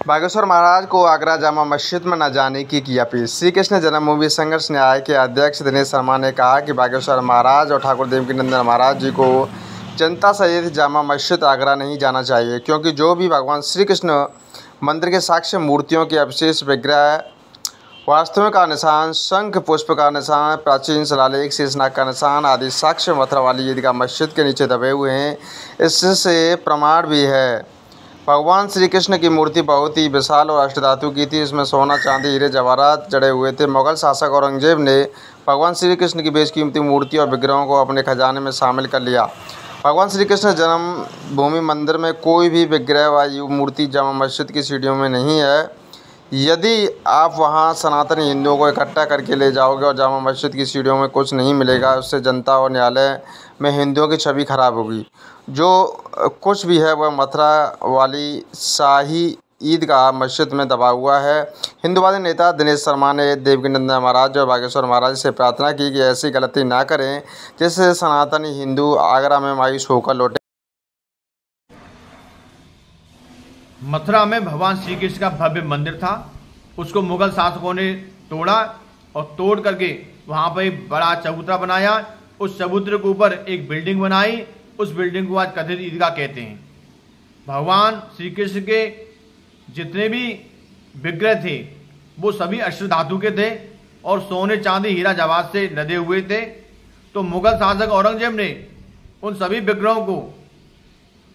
बागेश्वर महाराज को आगरा जामा मस्जिद में न जाने की की अपील। श्री कृष्ण जन्मभूमि संघर्ष न्याय के अध्यक्ष दिनेश शर्मा ने कहा कि बागेश्वर महाराज और ठाकुर देवकी नंदन महाराज जी को जनता सहित जामा मस्जिद आगरा नहीं जाना चाहिए, क्योंकि जो भी भगवान श्री कृष्ण मंदिर के साक्ष्य मूर्तियों के अवशेष विग्रह वास्तुओं का निशान, शंख पुष्प का निशान, प्राचीन शिलालेख, शेषनाग का निशान आदि साक्ष्य मथुरा वाली ईदगाह मस्जिद के नीचे दबे हुए हैं, इससे प्रमाण भी है। भगवान श्री कृष्ण की मूर्ति बहुत ही विशाल और अष्टधातु की थी। इसमें सोना, चांदी, हीरे, जवाहरात जड़े हुए थे। मुगल शासक औरंगज़ेब ने भगवान श्री कृष्ण की बेशकीमती मूर्ति और विग्रहों को अपने खजाने में शामिल कर लिया। भगवान श्री कृष्ण जन्मभूमि मंदिर में कोई भी विग्रह व मूर्ति जामा मस्जिद की सीढ़ियों में नहीं है। यदि आप वहाँ सनातन हिंदुओं को इकट्ठा करके ले जाओगे और जामा मस्जिद की सीढ़ियों में कुछ नहीं मिलेगा, उससे जनता और न्यायालय में हिंदुओं की छवि खराब होगी। जो कुछ भी है, वह मथुरा वाली शाही ईदगाह मस्जिद में दबा हुआ है। हिंदुवादी नेता दिनेश शर्मा ने देवकीनंदन महाराज और बागेश्वर महाराज से प्रार्थना की कि ऐसी गलती ना करें, जिससे सनातनी हिंदू आगरा में मायूस होकर लौटे। मथुरा में भगवान श्री कृष्ण का भव्य मंदिर था। उसको मुगल शासकों ने तोड़ा और तोड़ करके वहाँ पर एक बड़ा चबूतरा बनाया। उस चबूतरे के ऊपर एक बिल्डिंग बनाई। उस बिल्डिंग को आज कथित ईदगाह कहते हैं। भगवान श्री कृष्ण के जितने भी विग्रह थे, वो सभी अष्ट धातु के थे और सोने चांदी हीरा जवाब से लदे हुए थे। तो मुगल शासक औरंगज़ेब ने उन सभी विग्रहों को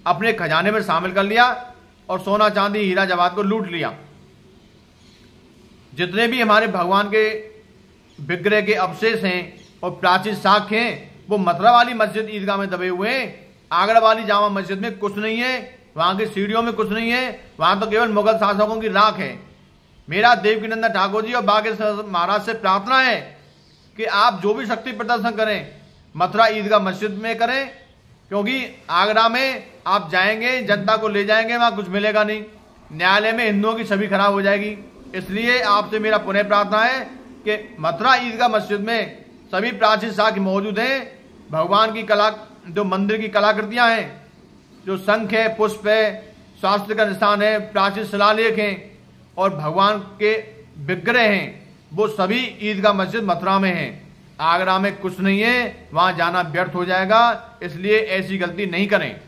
अपने खजाने में शामिल कर लिया। और सोना चांदी हीरा जवाब को लूट लिया। जितने भी हमारे भगवान के विग्रह के अवशेष हैं और प्राचीन साक्ष्य हैं, वो मथुरा वाली मस्जिद ईदगाह में दबे हुए हैं। आगरा वाली जामा मस्जिद में कुछ नहीं है, वहाँ की सीढ़ियों में कुछ नहीं है, वहाँ तो केवल मुगल शासकों की राख है। मेरा देवकीनंदन ठाकुर जी और बागेश्वर महाराज से प्रार्थना है कि आप जो भी शक्ति प्रदर्शन करें, मथुरा ईदगाह मस्जिद में करें क्योंकि आगरा में आप जाएँगे, जनता को ले जाएँगे, वहाँ कुछ मिलेगा नहीं। न्यायालय में हिंदुओं की छवि खराब हो जाएगी। इसलिए आपसे मेरा पुनः प्रार्थना है कि मथुरा ईदगाह मस्जिद में सभी प्राचीन साक्ष्य मौजूद हैं। भगवान की कला, जो मंदिर की कलाकृतियाँ हैं, जो शंख है, पुष्प है, स्वास्थ्य का निशान है, प्राचीन शिलालेख हैं और भगवान के विग्रह हैं, वो सभी ईदगाह मस्जिद मथुरा में हैं। आगरा में कुछ नहीं है, वहाँ जाना व्यर्थ हो जाएगा, इसलिए ऐसी गलती नहीं करें।